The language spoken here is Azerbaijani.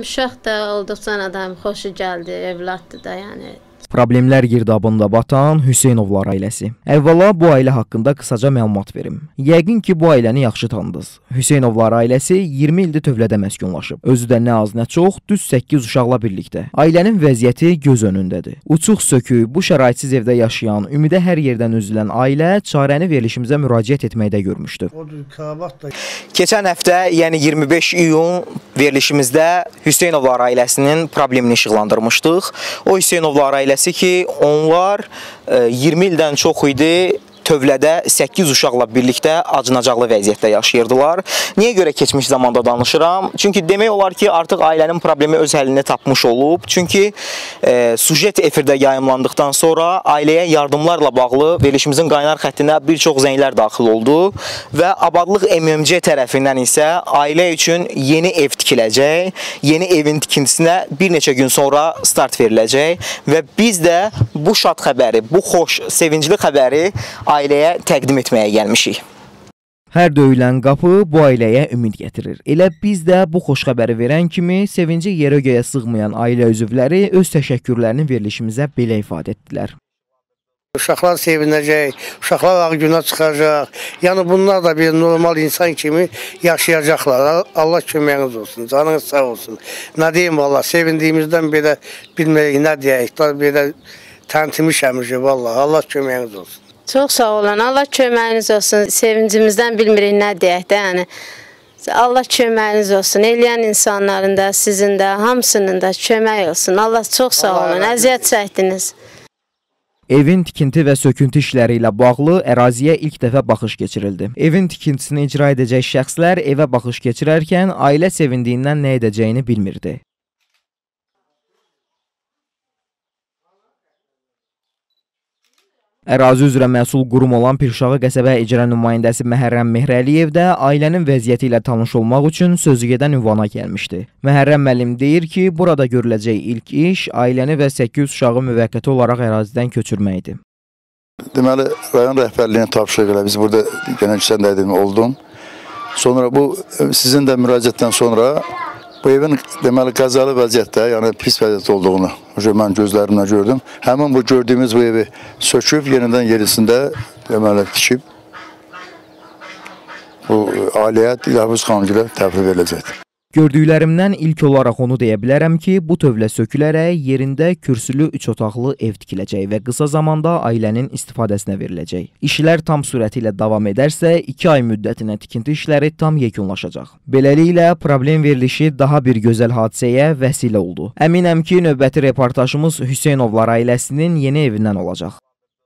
Uşaq da olduqca adam xoşu gəldi, evladdır da, yəni Problemlər girdabında batan Hüseynovlar ailəsi. Əvvəla bu ailə haqqında qısaca məlumat verim. Yəqin ki, bu ailəni yaxşı tanıdınız. Hüseynovlar ailəsi 20 ildir tövlədə məskunlaşıb. Özü də nə az nə çox düz 8 uşaqla birlikdə. Ailənin vəziyyəti göz önündədir. Uçuq sökü, bu şəraitsiz evdə yaşayan, ümidə hər yerdən üzülən ailə çarəni verilişimizə müraciət etməkdə görmüşdü. Keçən həftə, yəni 25 iyun verilişimizdə Hüseynovlar ailəsinin problemini işıqlandırmışdıq. O Hüseynovlar ailəsi ki, onlar e, 20 ildən çox idi tövlədə 8 uşaqla birlikdə acınacaqlı vəziyyətdə yaşayırdılar. Niyə görə keçmiş zamanda danışıram? Çünki demək olar ki, artıq ailənin problemi öz həllini tapmış olub. Çünki e, sujet efirdə yayımlandıqdan sonra ailəyə yardımlarla bağlı verilişimizin qaynar xəttinə bir çox zənglər daxil oldu və Abadlıq MMC tərəfindən isə ailə üçün yeni ev tikiləcək. Yeni evin tikintisinə bir neçə gün sonra start veriləcək və biz də bu şad xəbəri, bu xoş, sevincli xəbəri ailəyə təqdim etməyə gəlmişik. Hər döyülən qapı bu ailəyə ümid gətirir. Elə biz də bu xoş xəbəri verən kimi sevinci yerə göyə sığmayan ailə üzvləri öz təşəkkürlərini verilişimizə belə ifadə etdilər. uşaqlar sevinəcək, uşaqlar ağ günə çıxacaq. Yəni bunlar da bir normal insan kimi yaşayacaqlar. Allah köməyiniz olsun, canınız sağ olsun. Nə deyim valla, sevindiyimizdən belə bilmirik nə deyək, belə təntimişəmişik valla. Allah köməyiniz olsun. Çox sağ olun. Allah köməyiniz olsun. Sevincimizdən bilmirik nə deyək də, yəni Allah köməyiniz olsun. Eləyən insanların da, sizin də, hamısının da kömək olsun. Allah çox sağ olun. Əziyyət çəkdiniz. Evin tikinti və söküntü işləri ilə bağlı əraziyə ilk dəfə baxış keçirildi. Evin tikintisini icra edəcək şəxslər evə baxış keçirərkən ailə sevindiyindən nə edəcəyini bilmirdi. Ərazi üzrə məsul qurum olan Pirşağı qəsəbə icra nümayəndəsi Məhərrəm Mehrəliyev də ailənin vəziyyəti ilə tanış olmaq üçün sözügedən ünvana gəlmişdi. Məhərrəm müəllim deyir ki, burada görüləcək ilk iş ailəni və 8 uşağı müvəqqəti olaraq ərazidən köçürməkdir. Deməli, rayon rəhbərliyinə tapşırıq elə biz burada genel küçəndəydim, oldum. Sonra bu sizin də müraciətdən sonra bu evin deməli qəzalı vəziyyətdə, yəni pis vəziyyətdə olduğunu mən gözlərimlə gördüm. Həmin bu gördüyümüz bu evi söküb yenidən yerisində deməli tikib bu ailəyə Dilafuz xangilə təhvil veriləcəkdir. Gördüklərimdən ilk olaraq onu deyə bilərəm ki, bu tövlə sökülərək yerində kürsülü 3 otaqlı ev tikiləcək və qısa zamanda ailənin istifadəsinə veriləcək. İşlər tam sürəti ilə davam edərsə, 2 ay müddətinə tikinti işləri tam yekunlaşacaq. Beləliklə, problem verilişi daha bir gözəl hadisəyə vəsilə oldu. Əminəm ki, növbəti reportajımız Hüseynovlar ailəsinin yeni evindən olacaq.